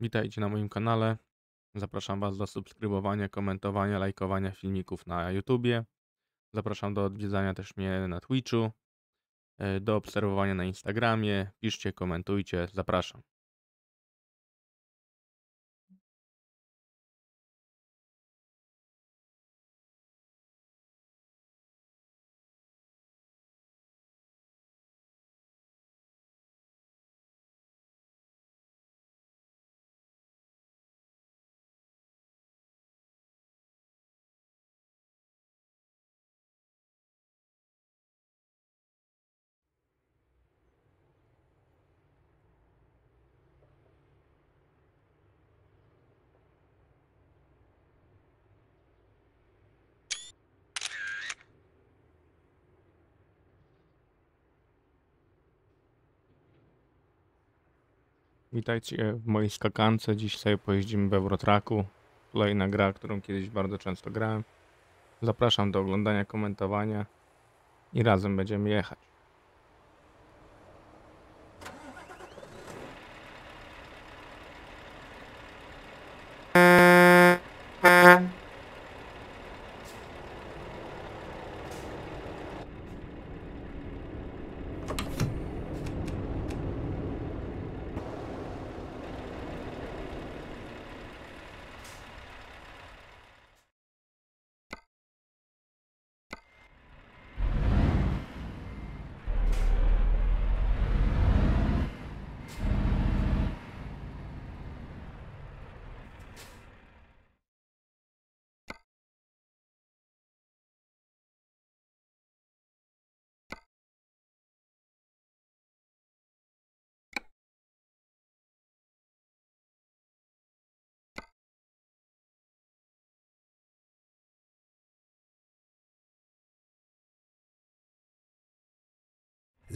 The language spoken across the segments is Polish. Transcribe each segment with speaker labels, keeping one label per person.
Speaker 1: Witajcie na moim kanale. Zapraszam Was do subskrybowania, komentowania, lajkowania filmików na YouTubie. Zapraszam do odwiedzania też mnie na Twitchu, e, do obserwowania na Instagramie. Piszcie, komentujcie, zapraszam. Witajcie w mojej skakance. Dziś sobie pojeździmy we Wrotraku. Kolejna gra, którą kiedyś bardzo często grałem. Zapraszam do oglądania, komentowania i razem będziemy jechać.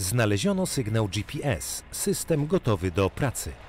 Speaker 2: Znaleziono sygnał GPS. System gotowy do pracy.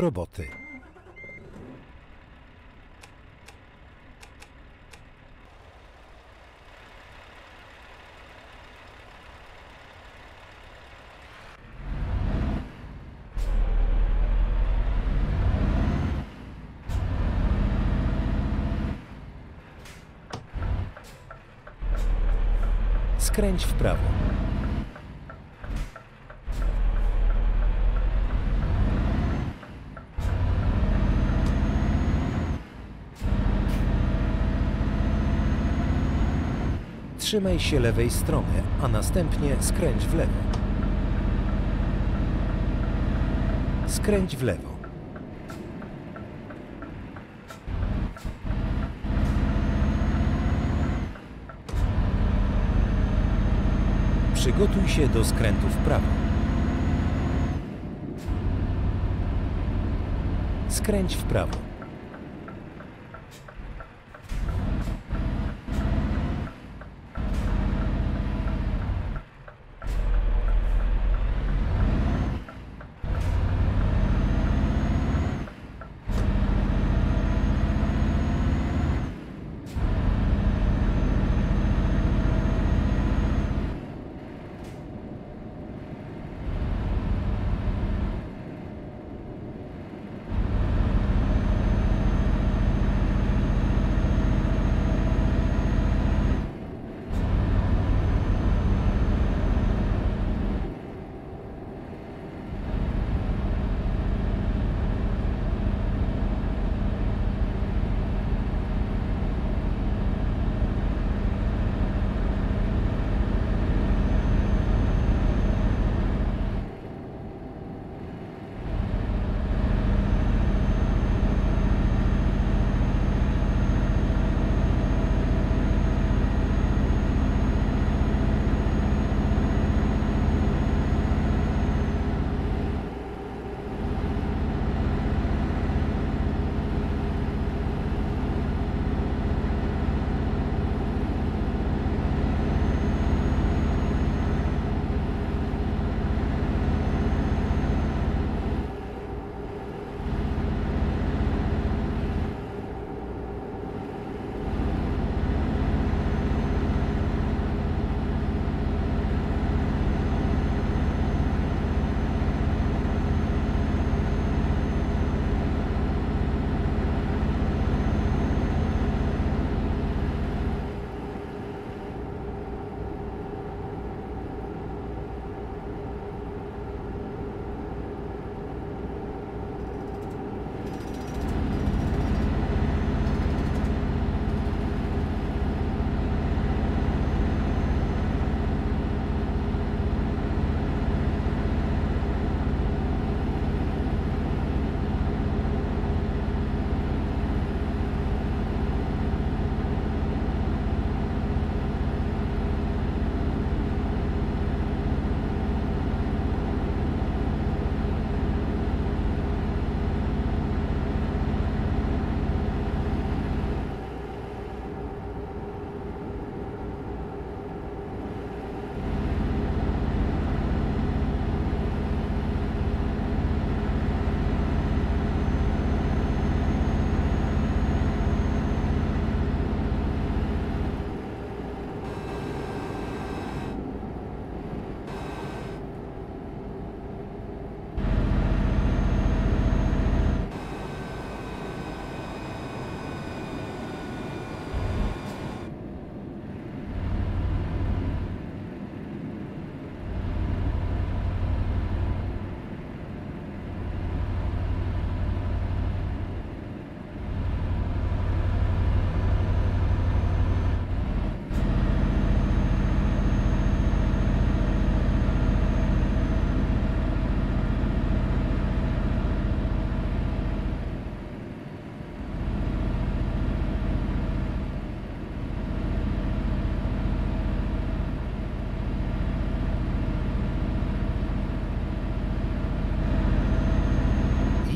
Speaker 2: Roboty. Skręć w prawo. Trzymaj się lewej strony, a następnie skręć w lewo. Skręć w lewo. Przygotuj się do skrętu w prawo. Skręć w prawo.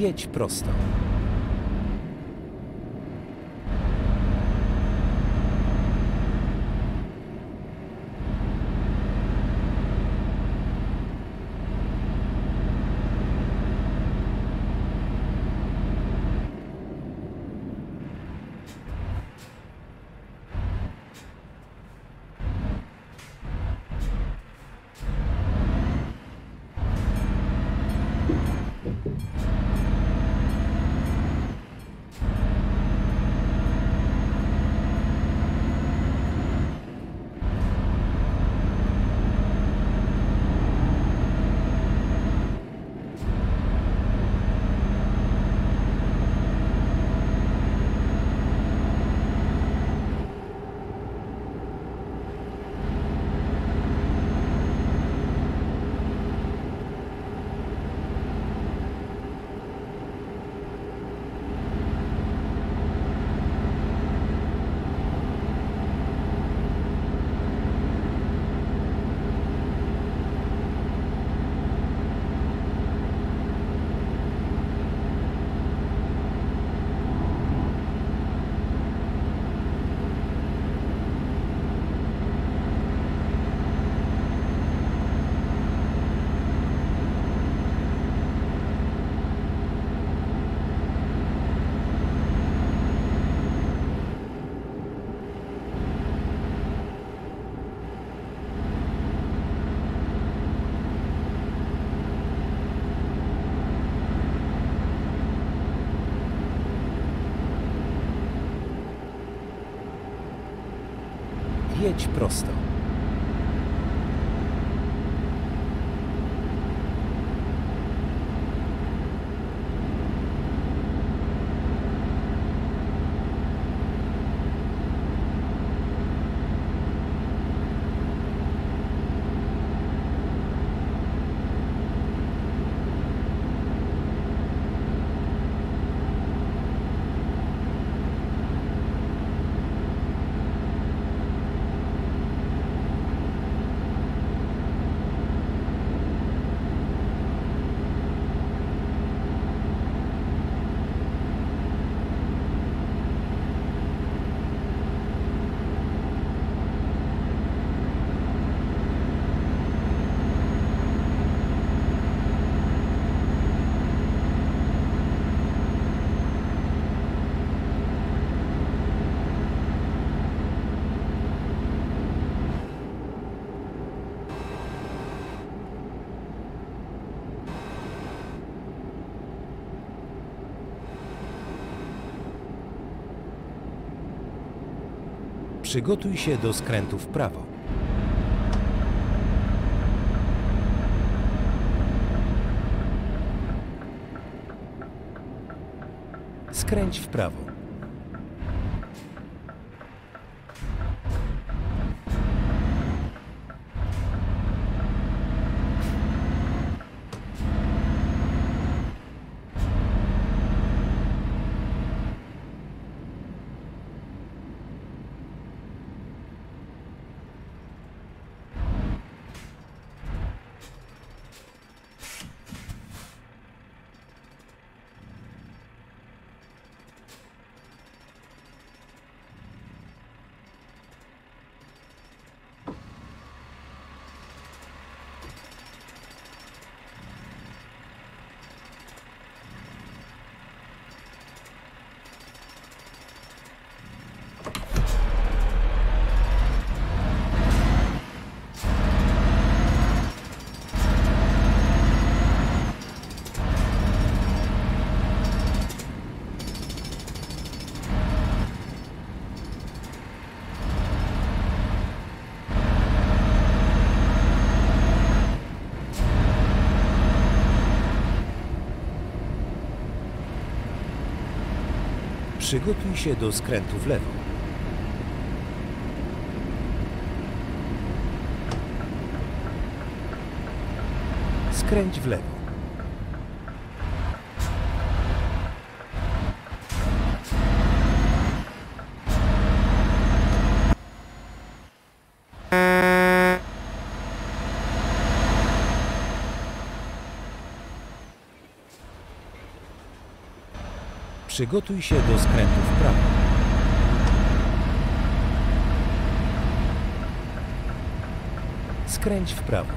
Speaker 2: Jedź prosto. Jedź prosto. Przygotuj się do skrętu w prawo. Skręć w prawo. Przygotuj się do skrętu w lewo. Skręć w lewo. Przygotuj się do skrętu w prawo. Skręć w prawo.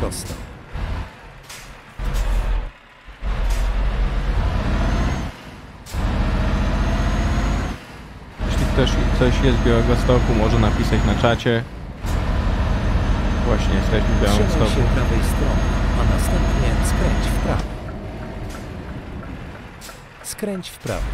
Speaker 2: Prosto.
Speaker 1: Jeśli ktoś coś jest z Białego Stoku, może napisać na czacie. Właśnie jesteśmy w Białym Stoku.
Speaker 2: się prawej strony, a następnie skręć w prawo. Skręć w prawo.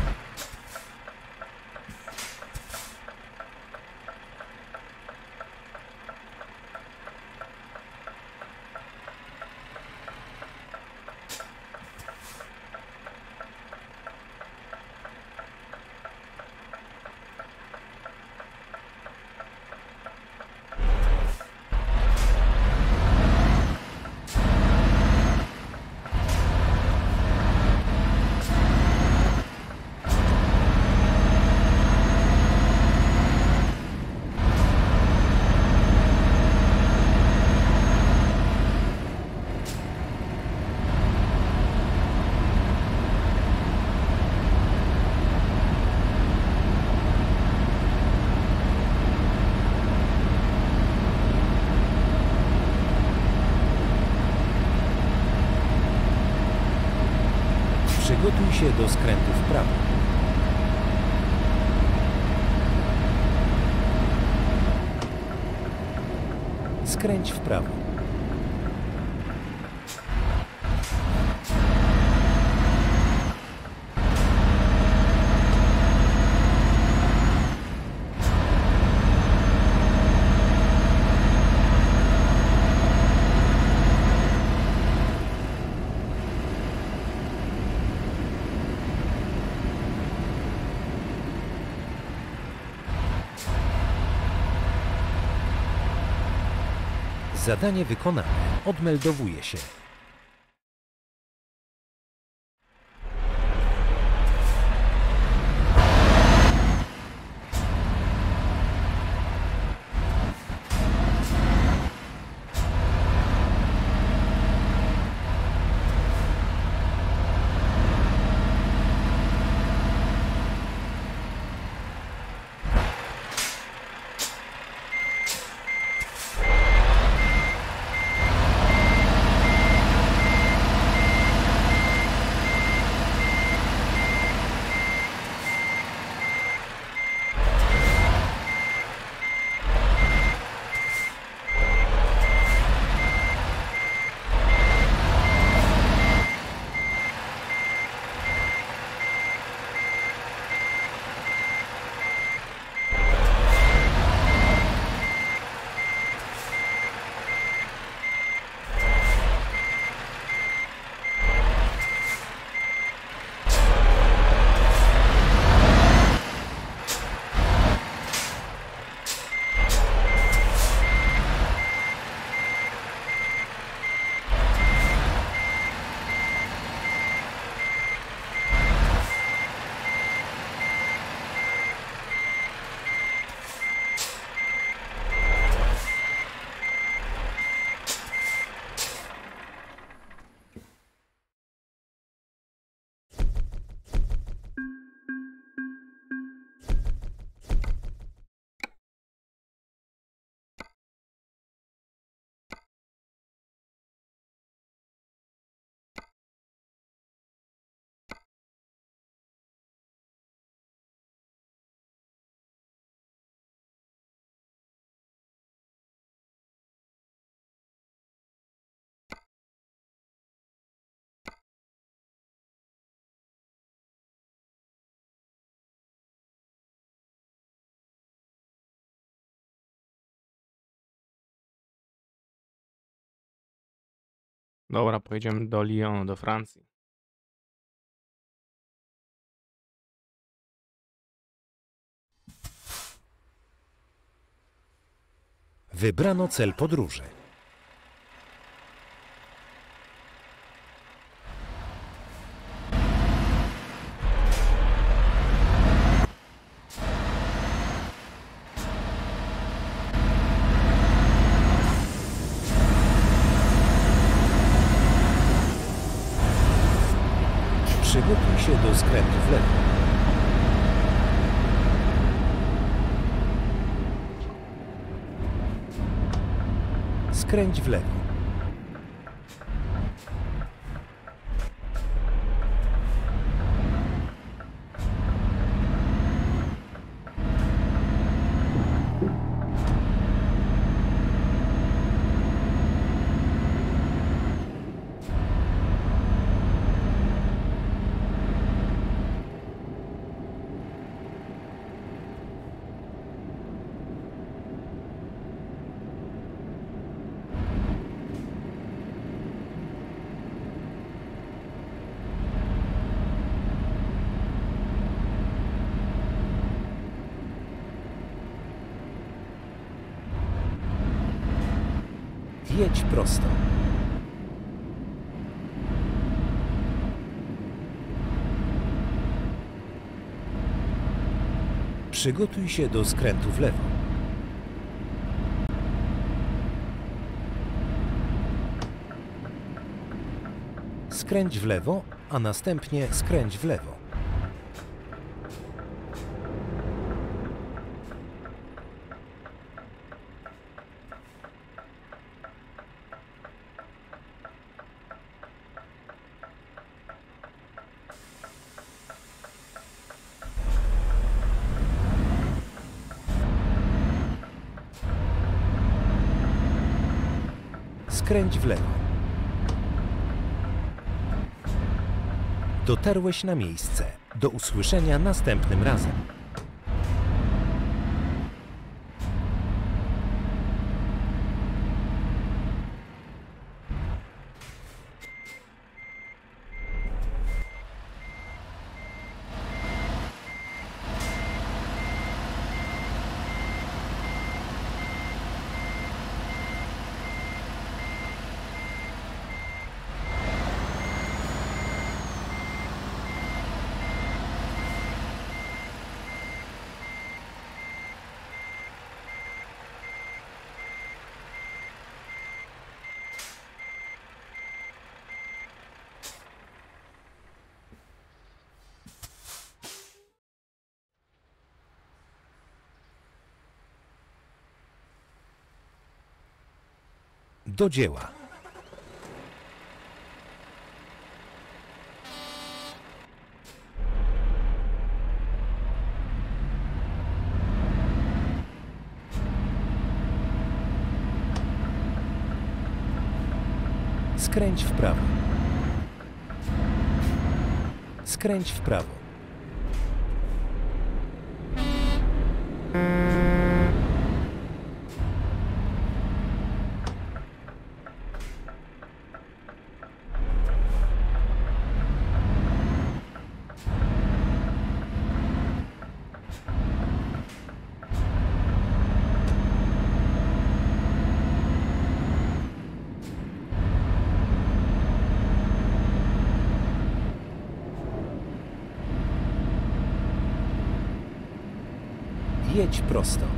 Speaker 2: Przygotuj się do skrętu w prawo. Skręć w prawo. Zadanie wykonane. Odmeldowuje się.
Speaker 1: Dobra, pojedziemy do Lyonu, do Francji.
Speaker 2: Wybrano cel podróży. Przygotuj się do skrętu w lewo. Skręć w lewo. Jedź prosto. Przygotuj się do skrętu w lewo. Skręć w lewo, a następnie skręć w lewo. Skręć w lewo. Dotarłeś na miejsce. Do usłyszenia następnym razem. Do dzieła. Skręć w prawo. Skręć w prawo. Jedź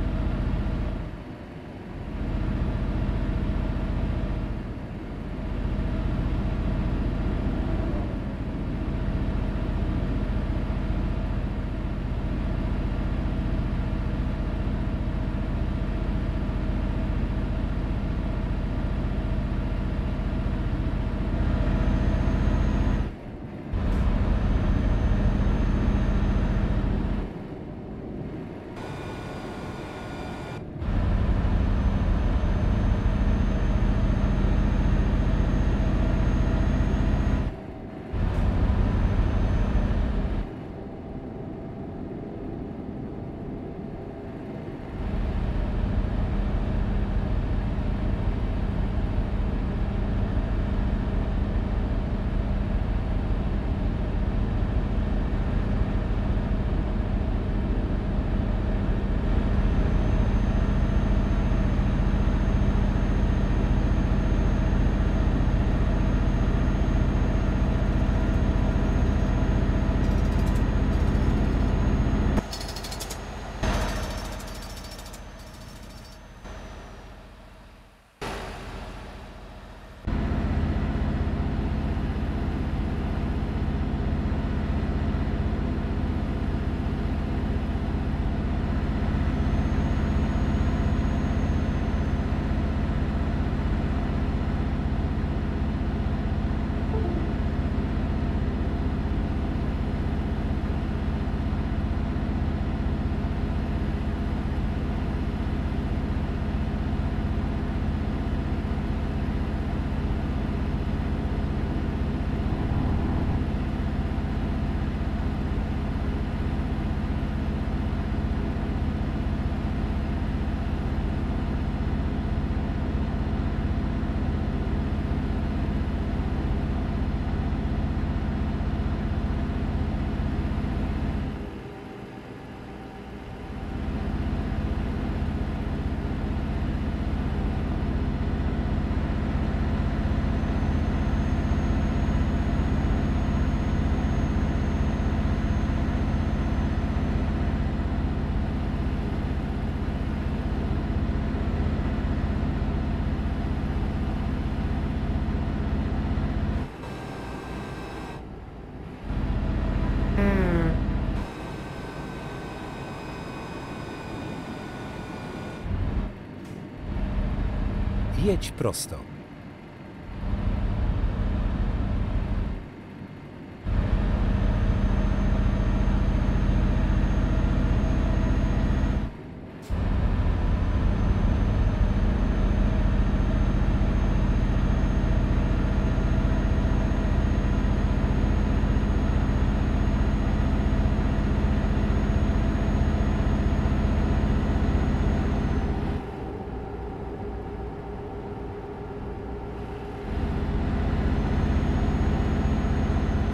Speaker 2: Jedź prosto.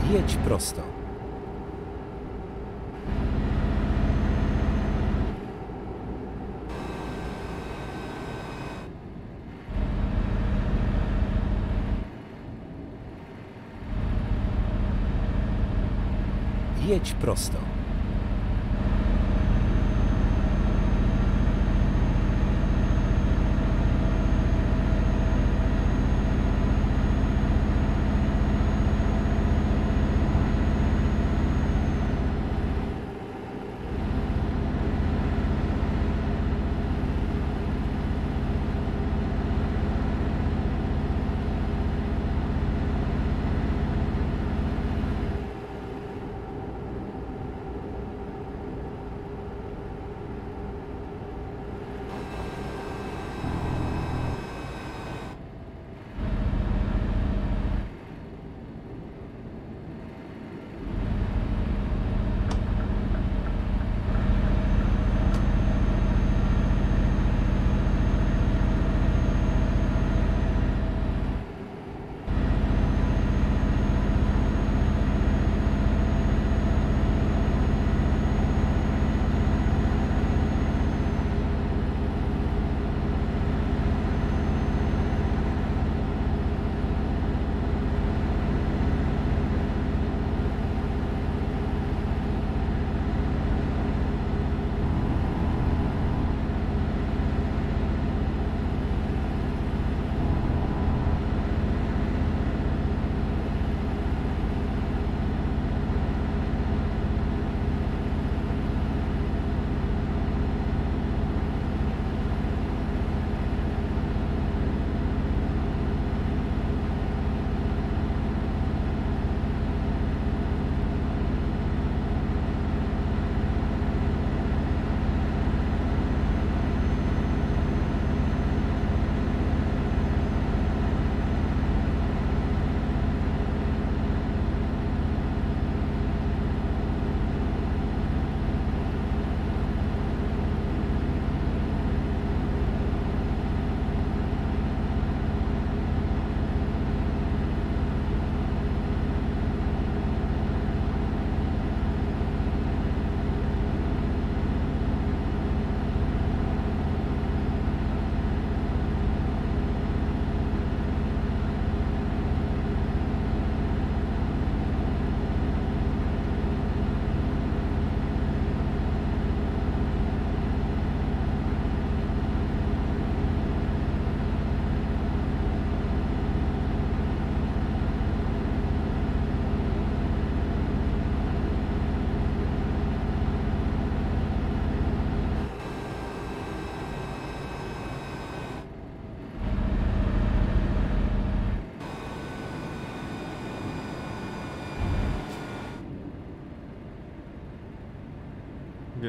Speaker 2: Jedź prosto. Jedź prosto.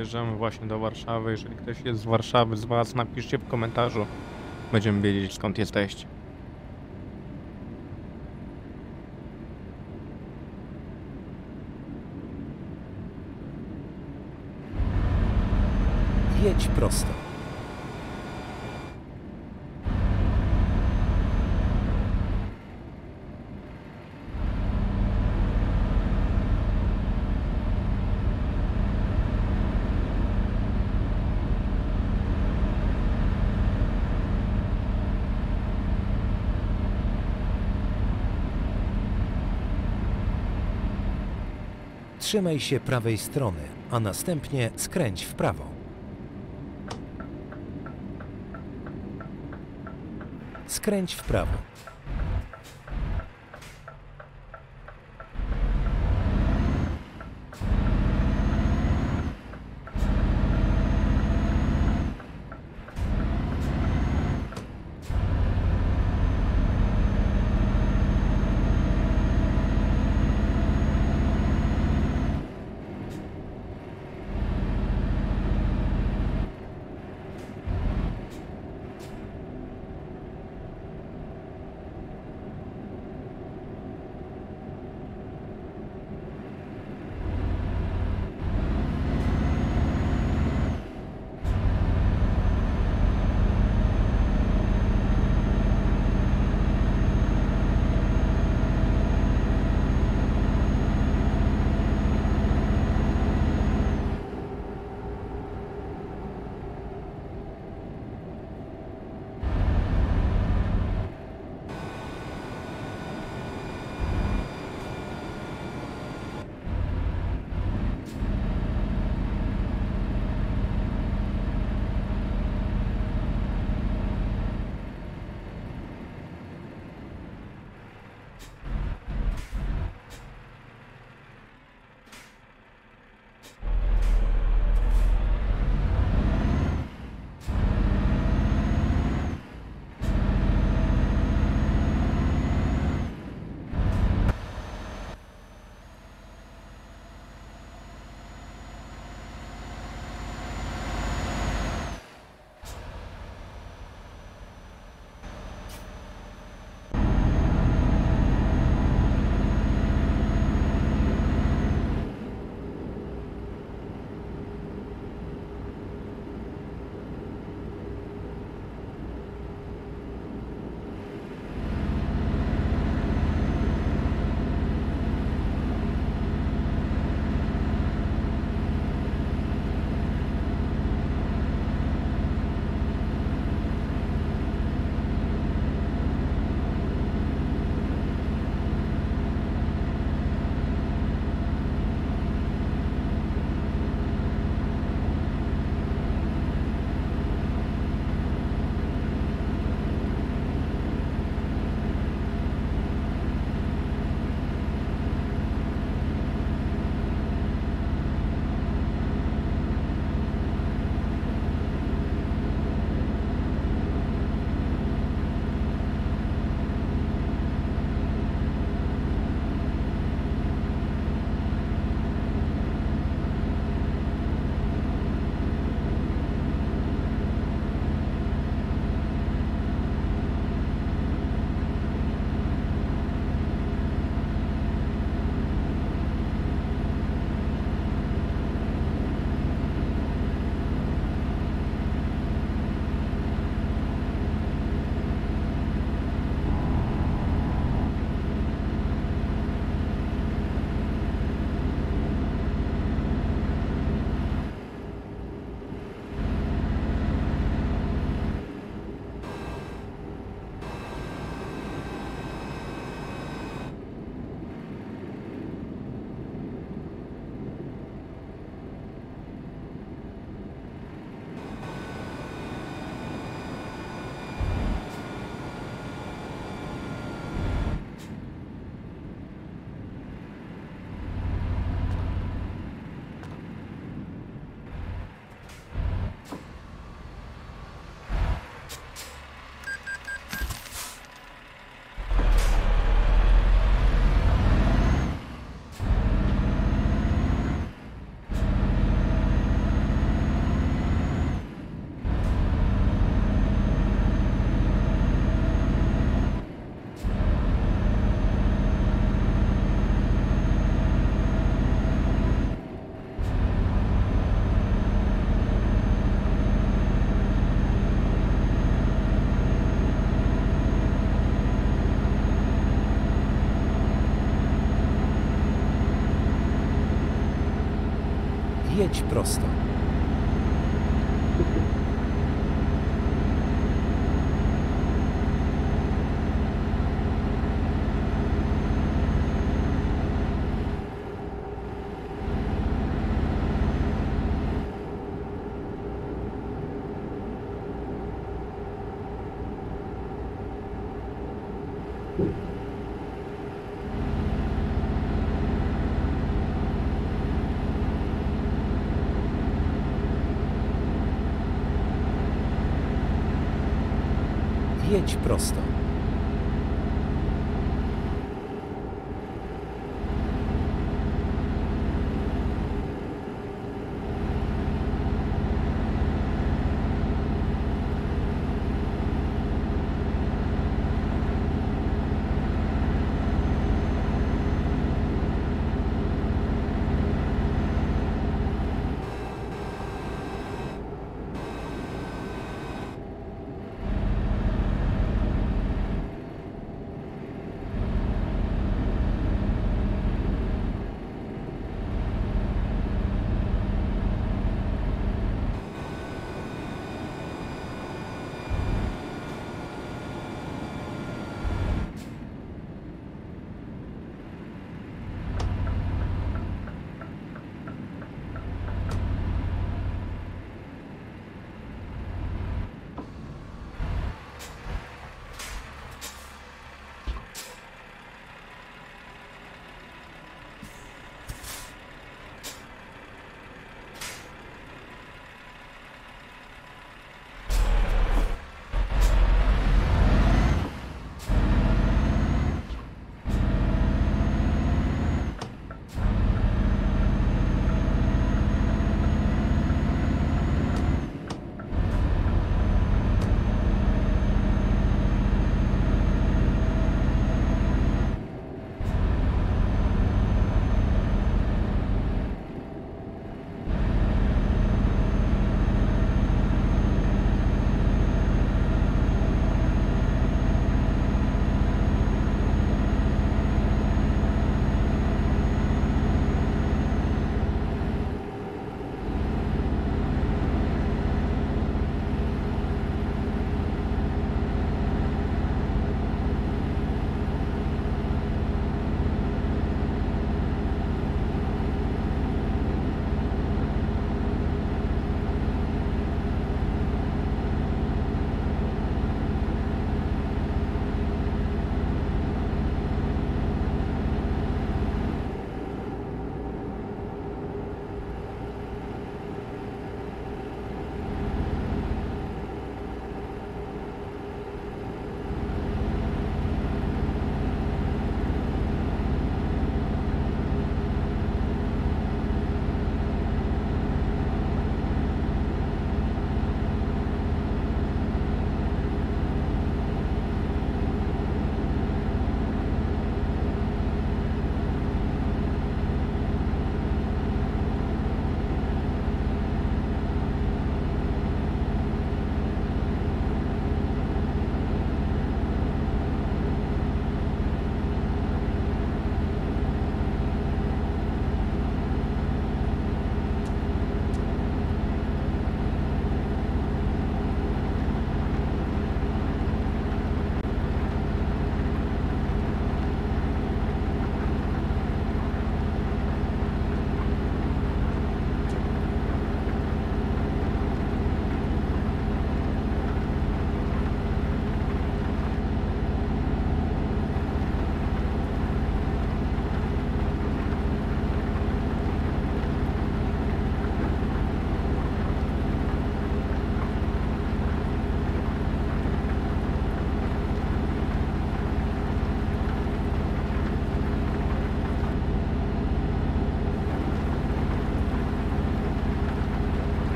Speaker 1: Wjeżdżamy właśnie do Warszawy. Jeżeli ktoś jest z Warszawy z Was, napiszcie w komentarzu. Będziemy wiedzieć skąd jesteście.
Speaker 2: Jedź prosto. Trzymaj się prawej strony, a następnie skręć w prawo. Skręć w prawo.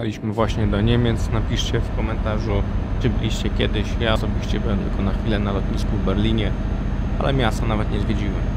Speaker 1: Wjechaliśmy właśnie do Niemiec. Napiszcie w komentarzu, czy byliście kiedyś. Ja osobiście byłem tylko na chwilę na lotnisku w Berlinie, ale miasta nawet nie zwiedziłem.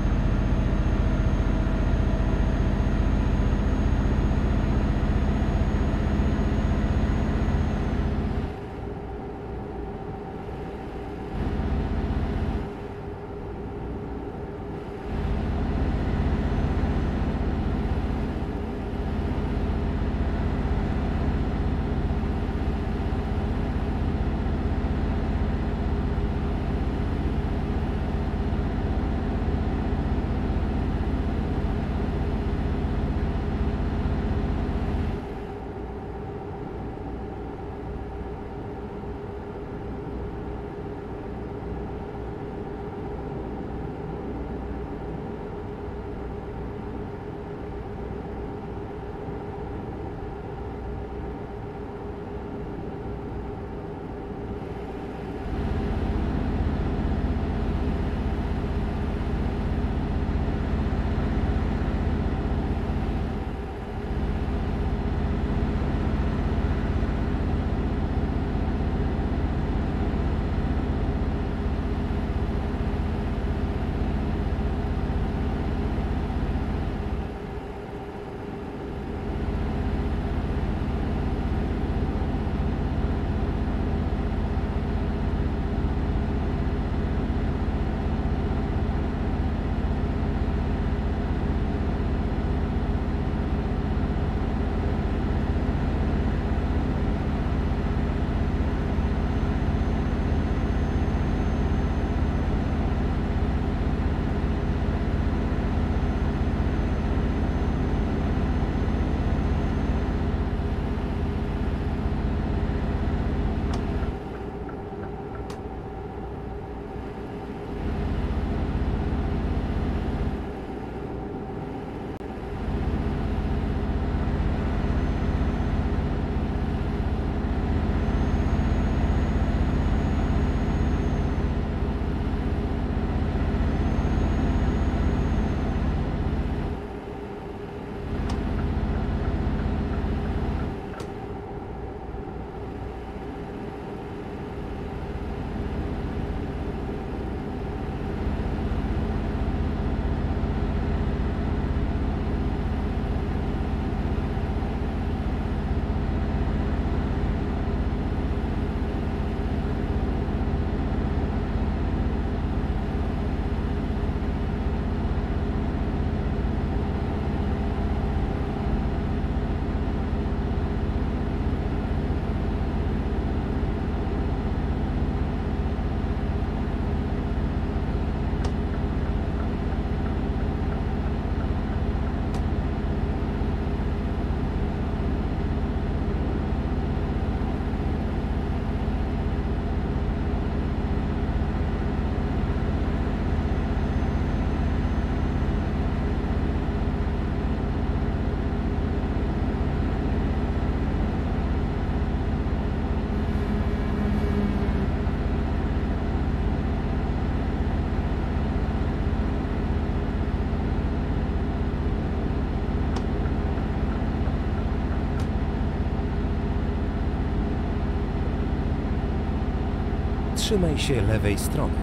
Speaker 2: Trzymaj się lewej strony.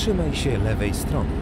Speaker 2: Trzymaj się lewej strony.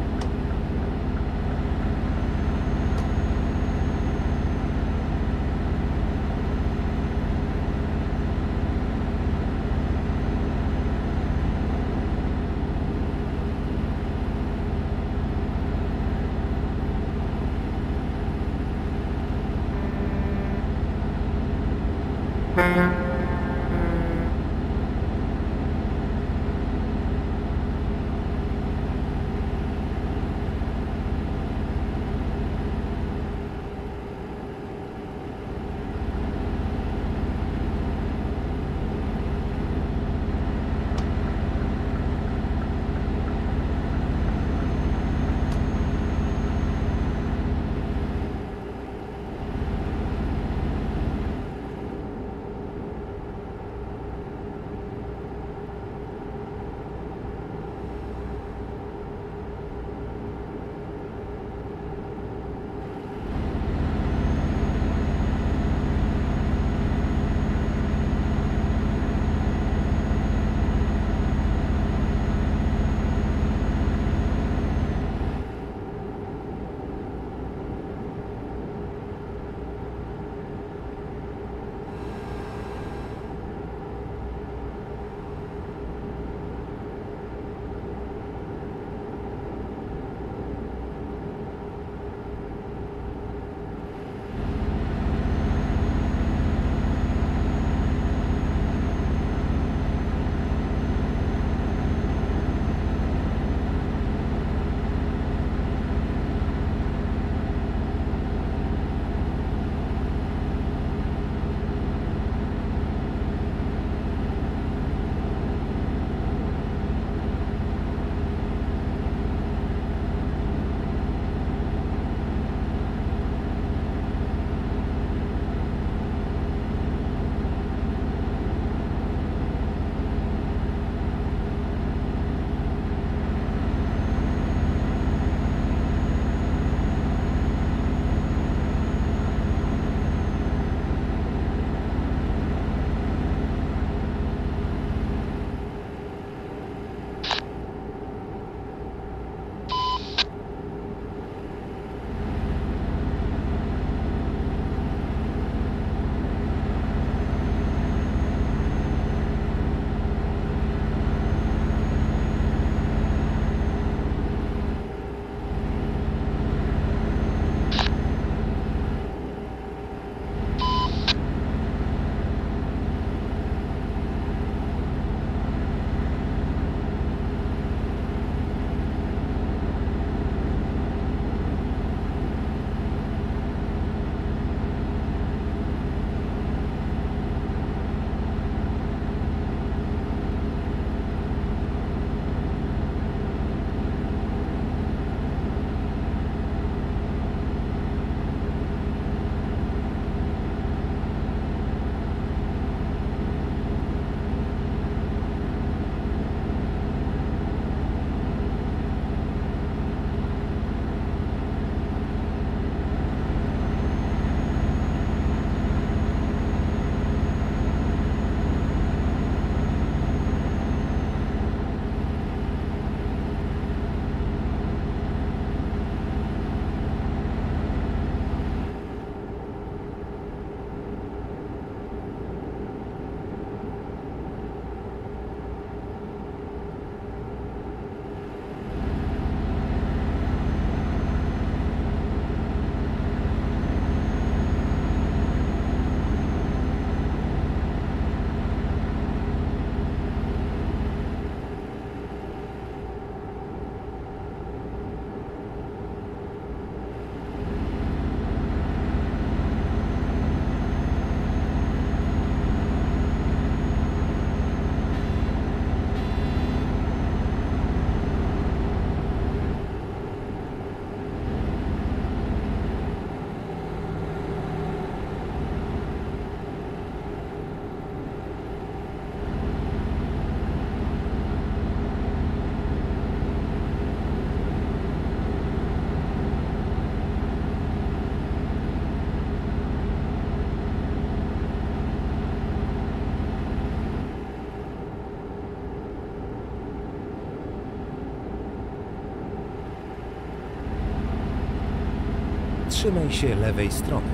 Speaker 2: Trzymaj się lewej strony.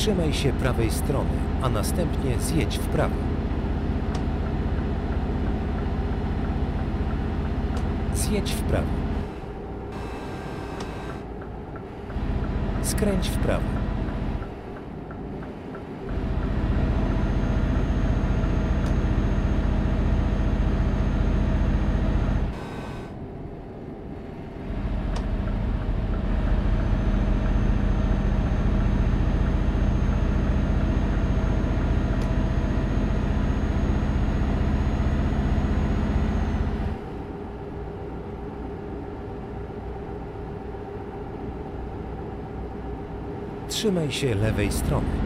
Speaker 2: Trzymaj się prawej strony, a następnie zjedź w prawo. Zjedź w prawo. Skręć w prawo. Trzymaj się lewej strony.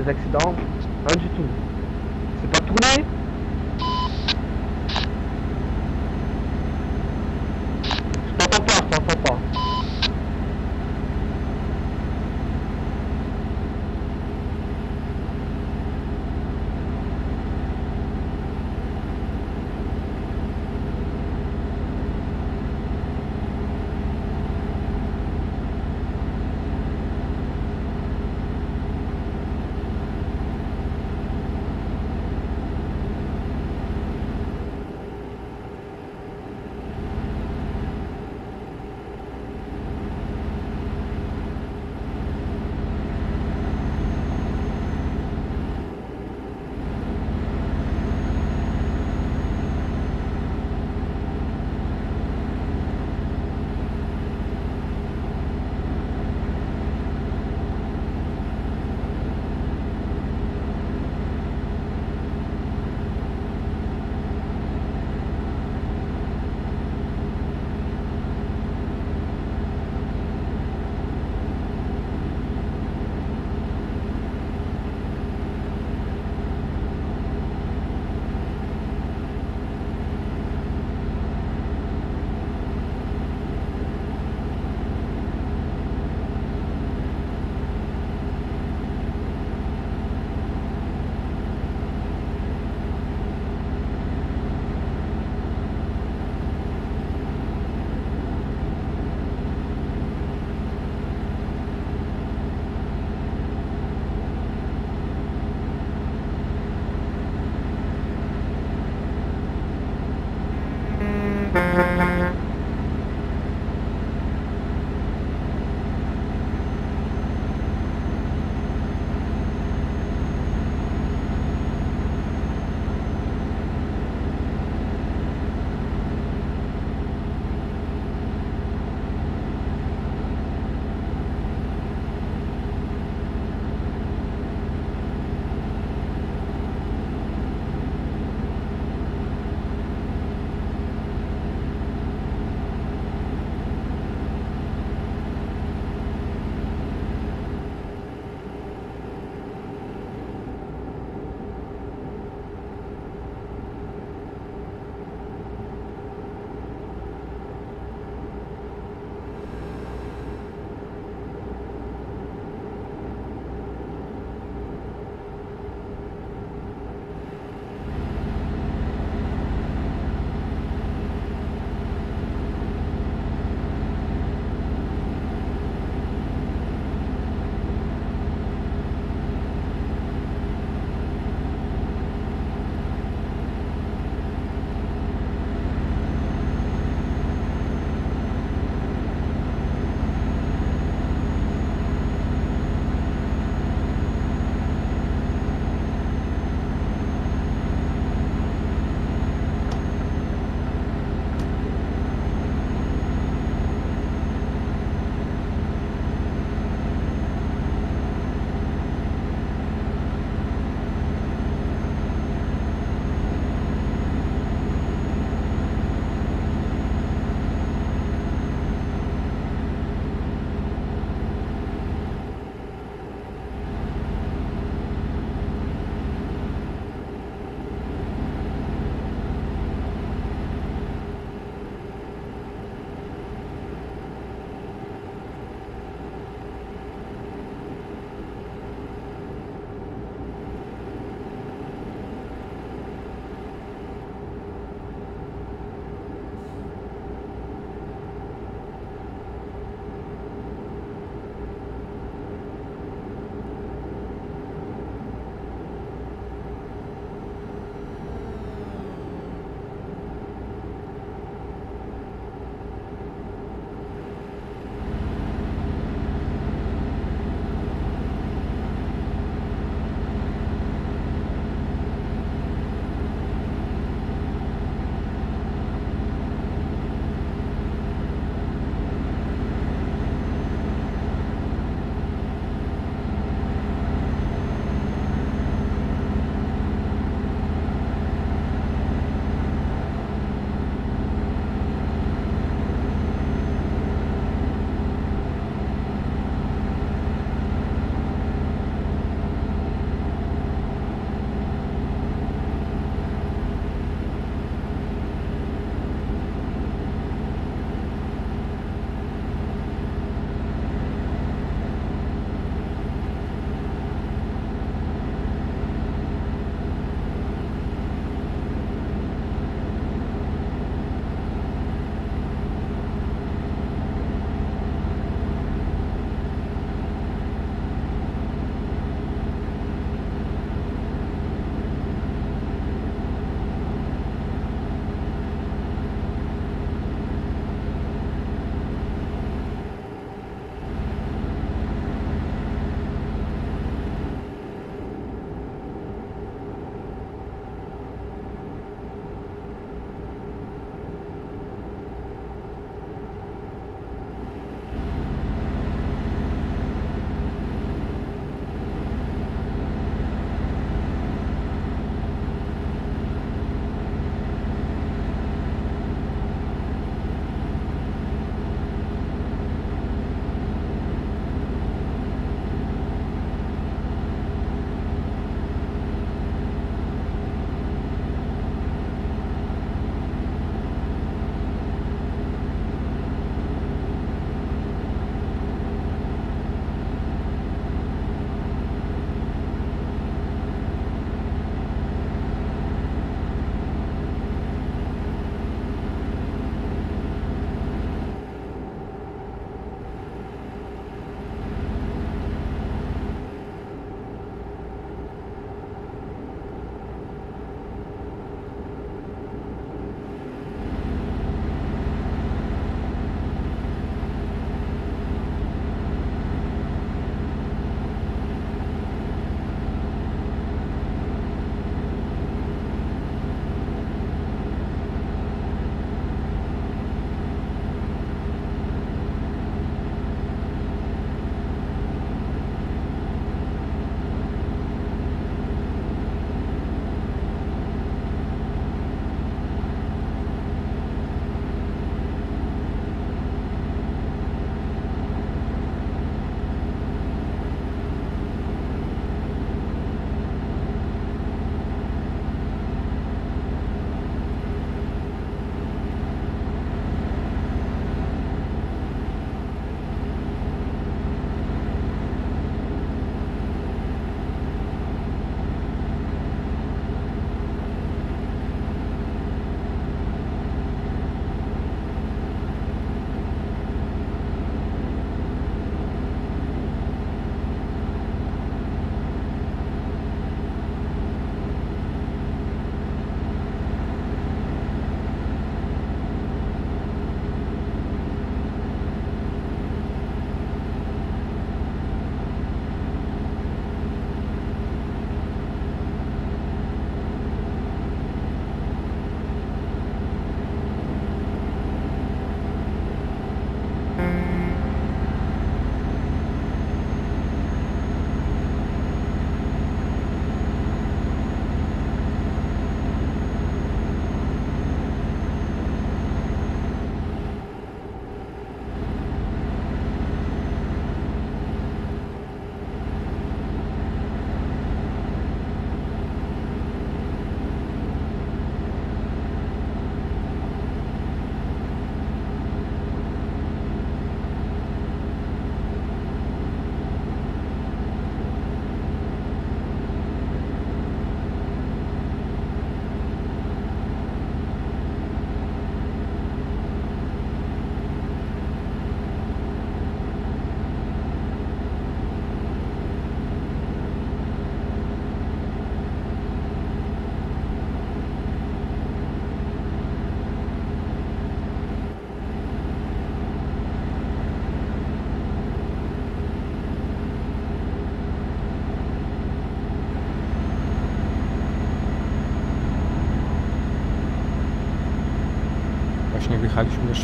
Speaker 3: Des accidents,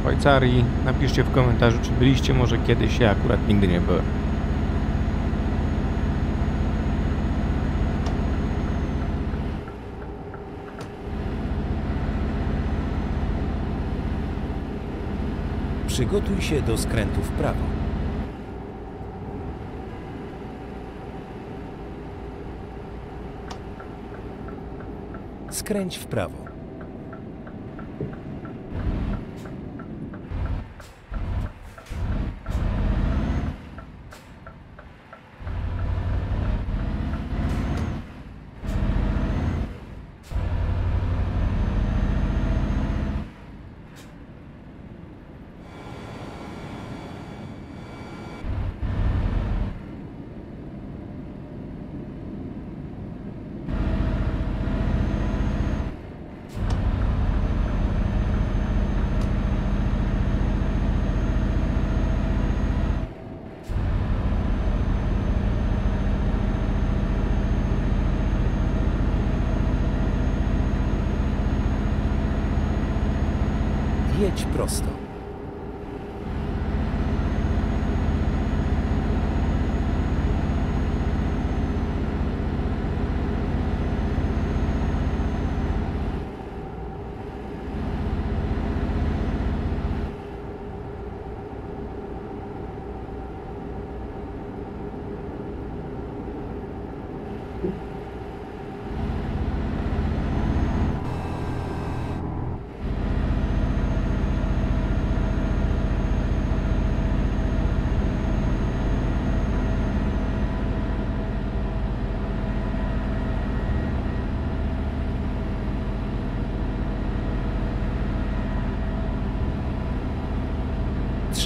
Speaker 3: Szwajcarii. Napiszcie w komentarzu, czy byliście może kiedyś. Ja akurat nigdy nie byłem.
Speaker 2: Przygotuj się do skrętu w prawo. Skręć w prawo. Jedź prosto.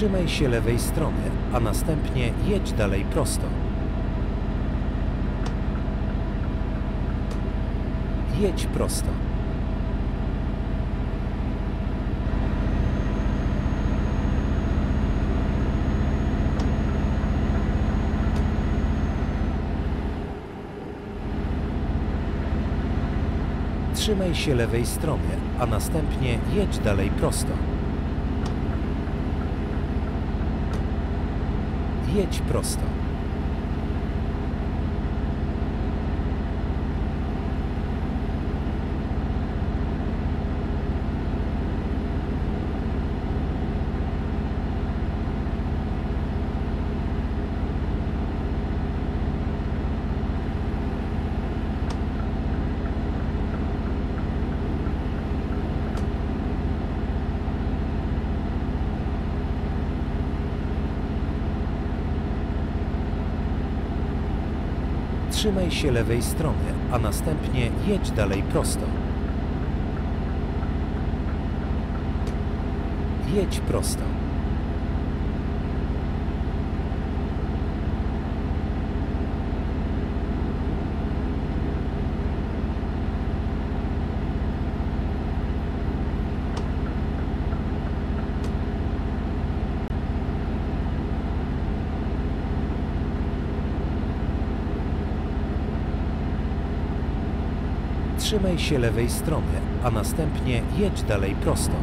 Speaker 2: Trzymaj się lewej strony, a następnie jedź dalej prosto. Jedź prosto. Trzymaj się lewej strony, a następnie jedź dalej prosto. Jedź prosto. Trzymaj się lewej strony, a następnie jedź dalej prosto. Jedź prosto. Trzymaj się lewej strony, a następnie jedź dalej prosto.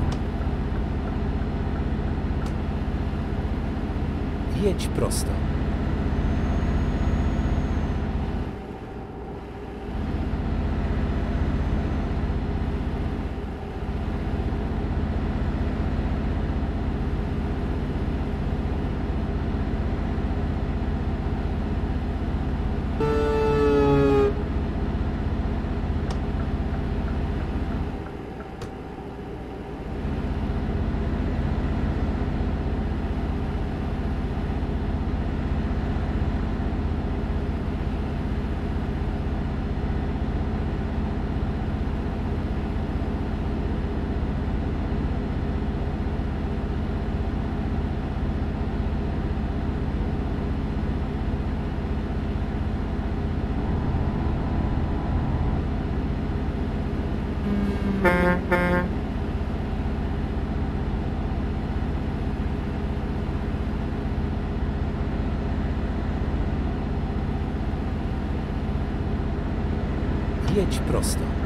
Speaker 2: Jedź prosto. Jedź prosto.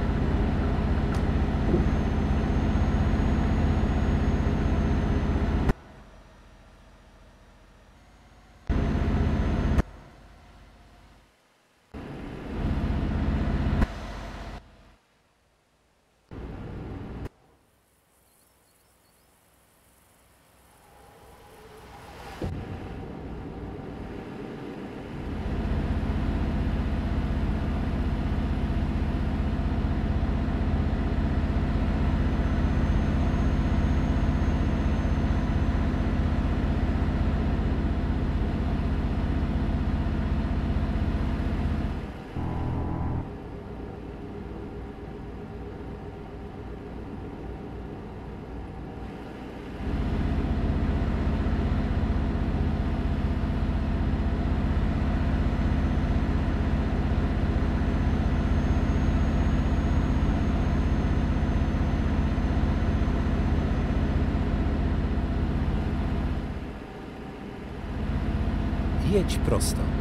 Speaker 2: Jedź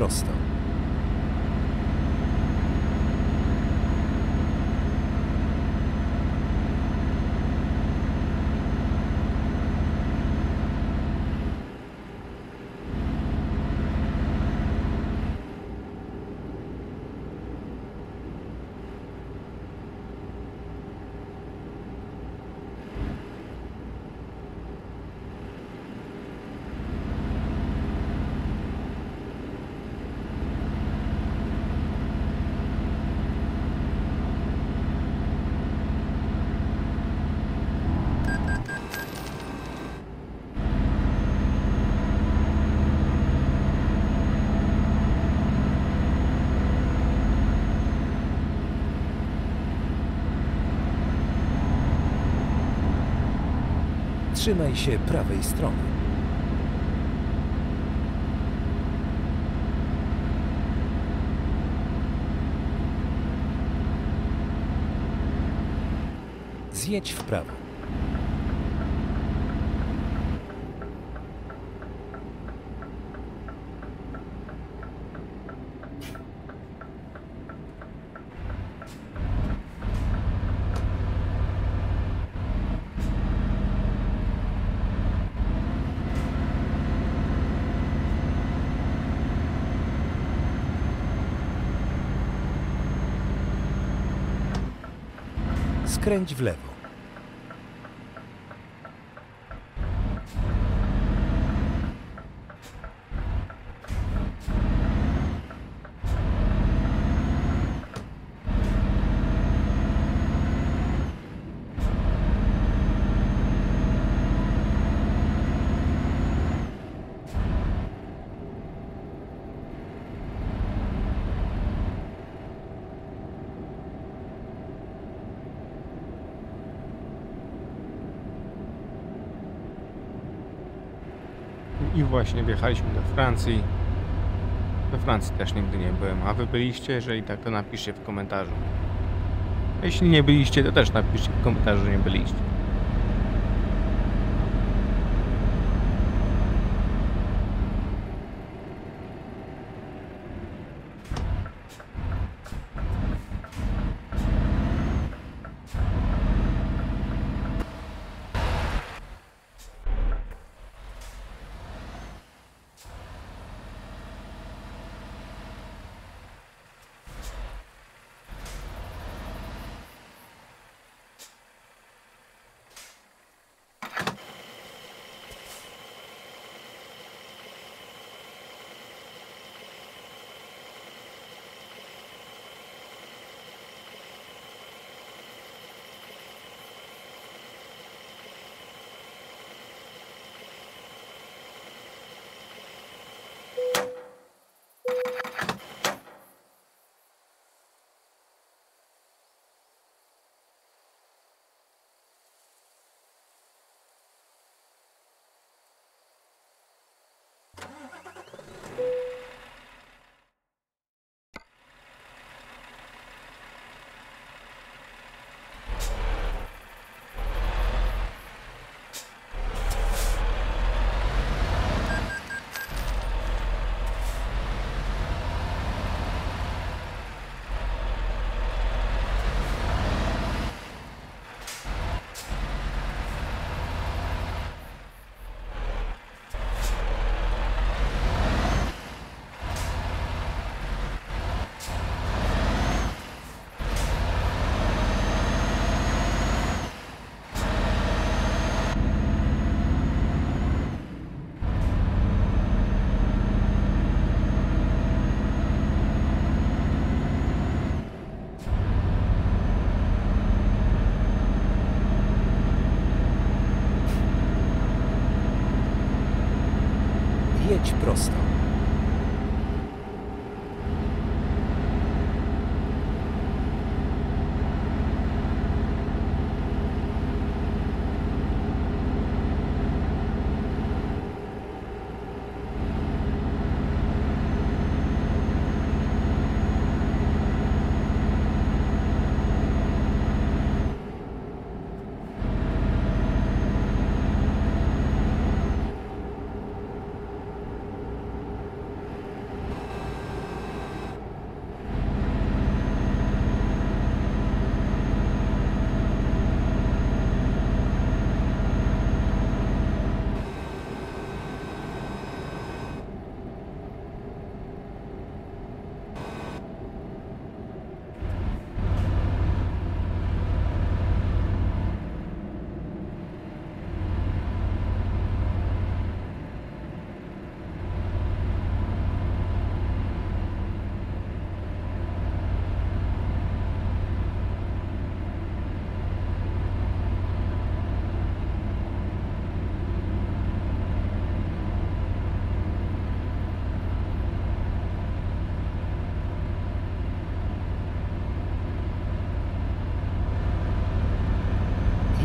Speaker 2: prosto. Jedź prosto. Trzymaj się prawej strony. Zjedź w prawo. Skręć w lewo.
Speaker 1: I właśnie wjechaliśmy do Francji. We Francji też nigdy nie byłem, a wy byliście? Jeżeli tak, to napiszcie w komentarzu. Jeśli nie byliście, to też napiszcie w komentarzu, że nie byliście.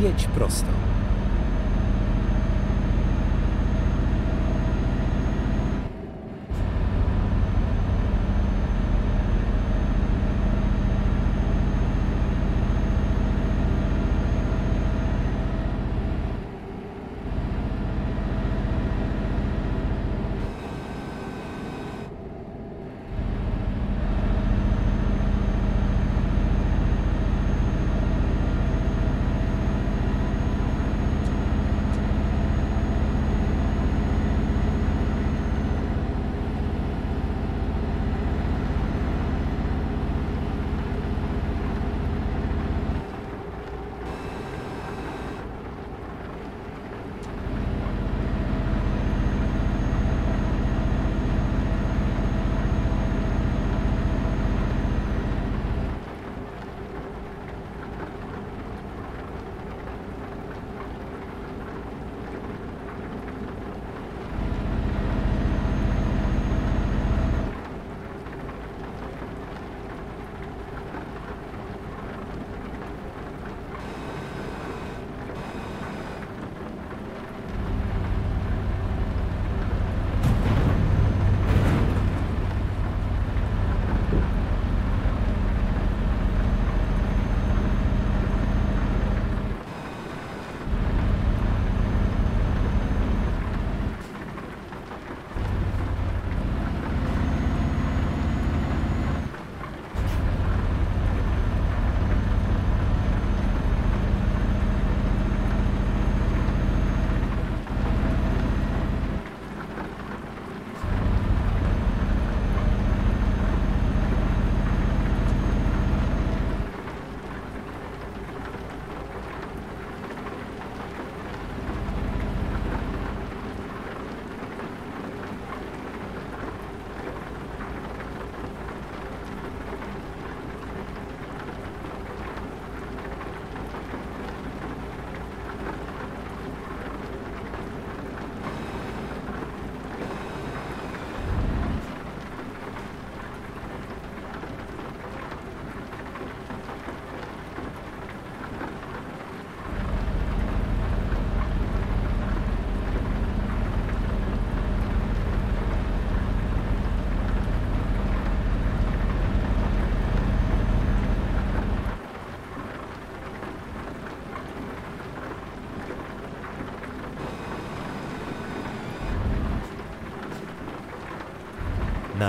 Speaker 1: Jedź prosto.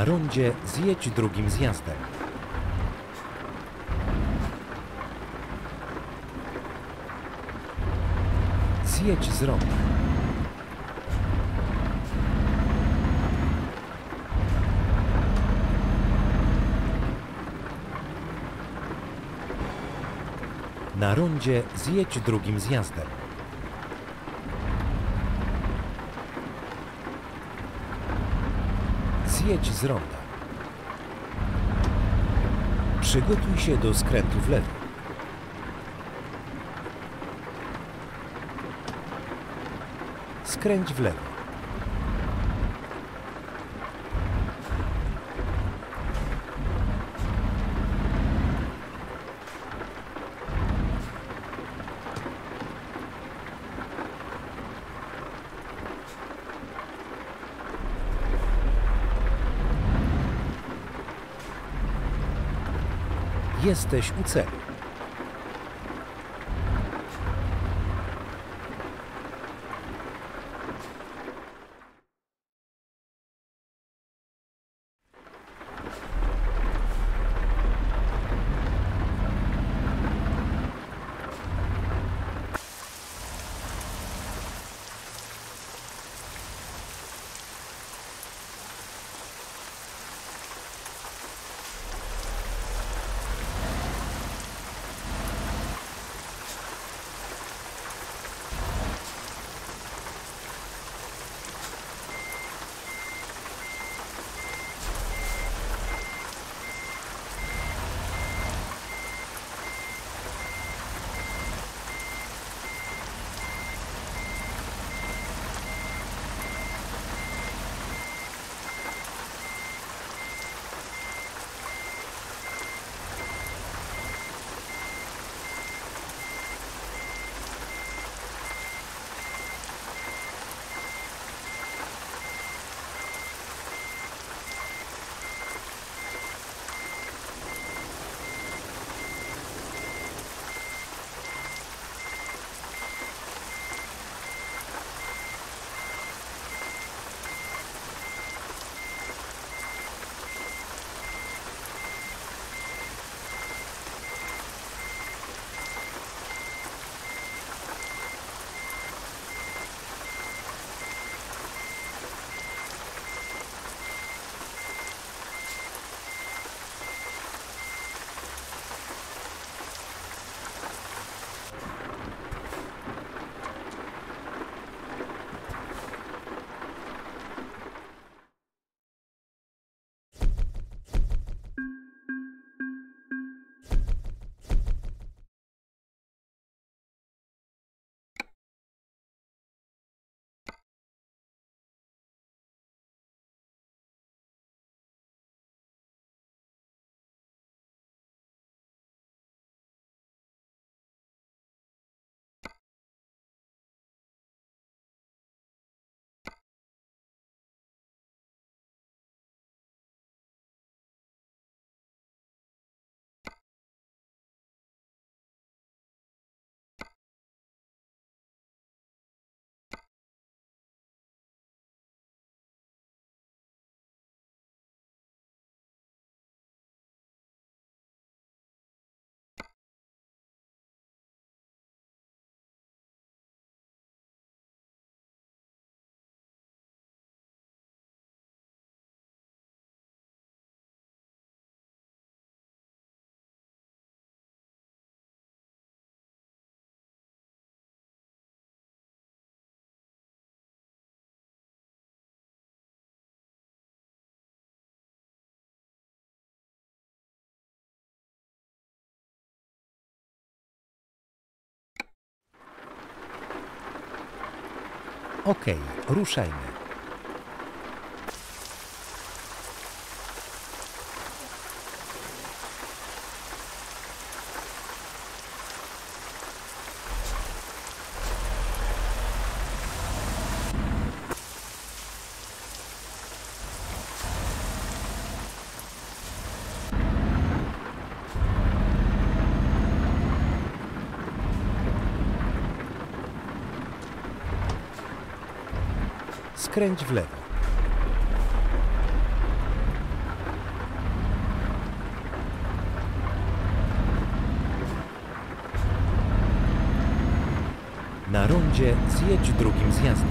Speaker 2: Na rondzie zjedź drugim zjazdem. Zjedź z ronda. Na rondzie zjedź drugim zjazdem. Zjedź z ronda. Przygotuj się do skrętu w lewo. Skręć w lewo. též u. Okej, ruszajmy. skręć w lewo. Na rondzie zjedź drugim zjazdem.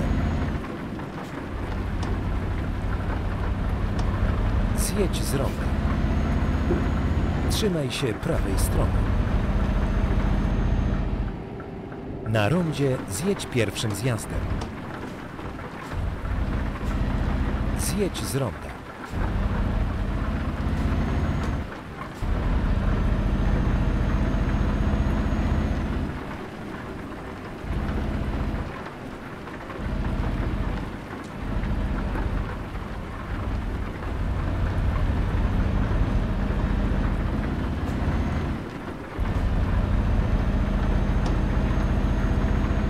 Speaker 2: Zjedź z ronda. Trzymaj się prawej strony. Na rondzie zjedź pierwszym zjazdem. Zjedź z ronda.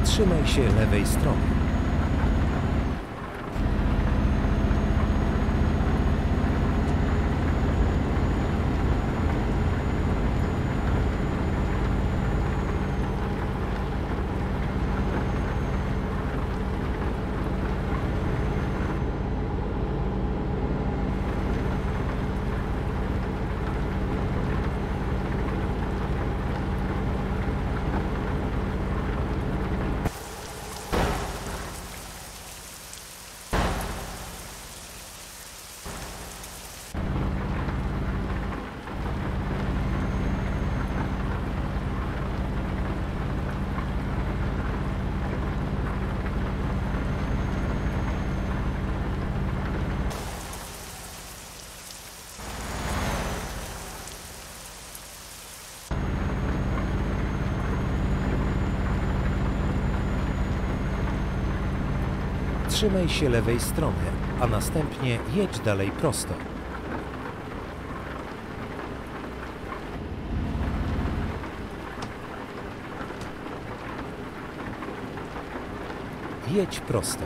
Speaker 2: Trzymaj się lewej strony. Trzymaj się lewej strony, a następnie jedź dalej prosto. Jedź prosto.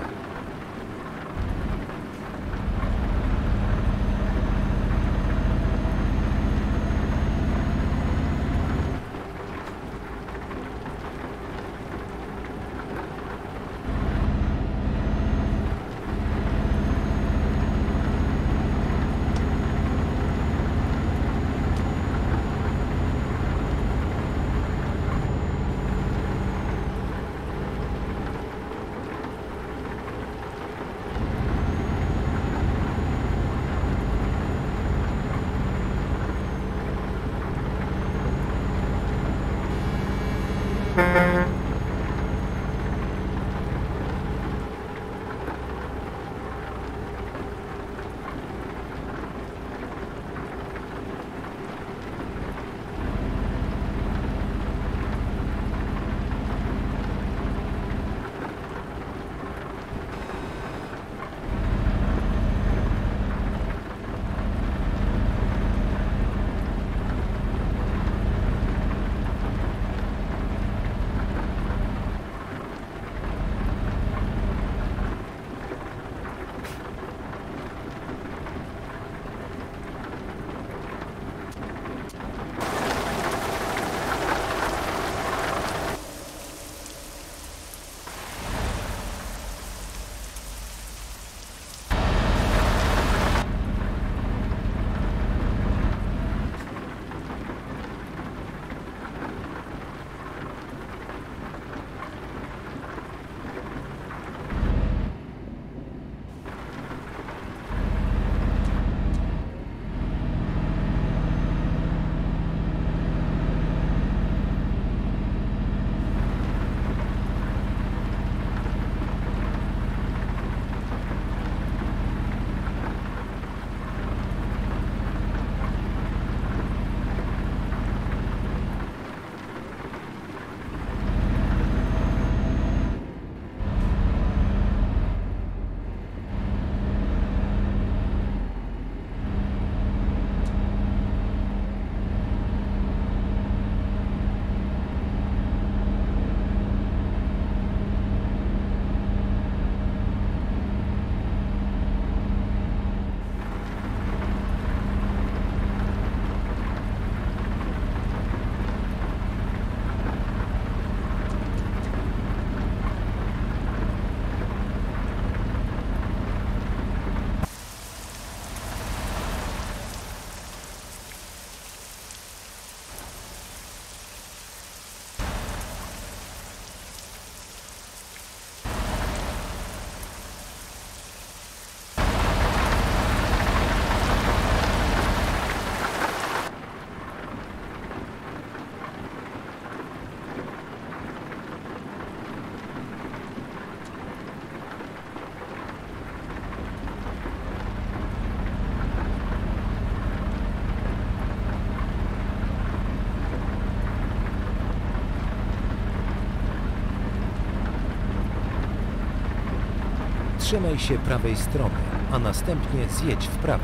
Speaker 2: Trzymaj się prawej strony, a następnie zjedź w prawo.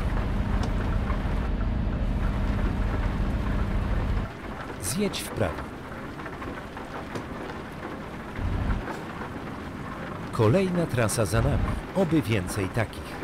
Speaker 2: Zjedź w prawo. Kolejna trasa za nami, oby więcej takich.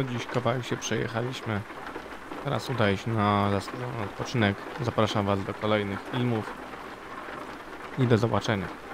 Speaker 1: No dziś kawałek się przejechaliśmy. Teraz udaje się na zasłużony odpoczynek. Zapraszam Was do kolejnych filmów i do zobaczenia.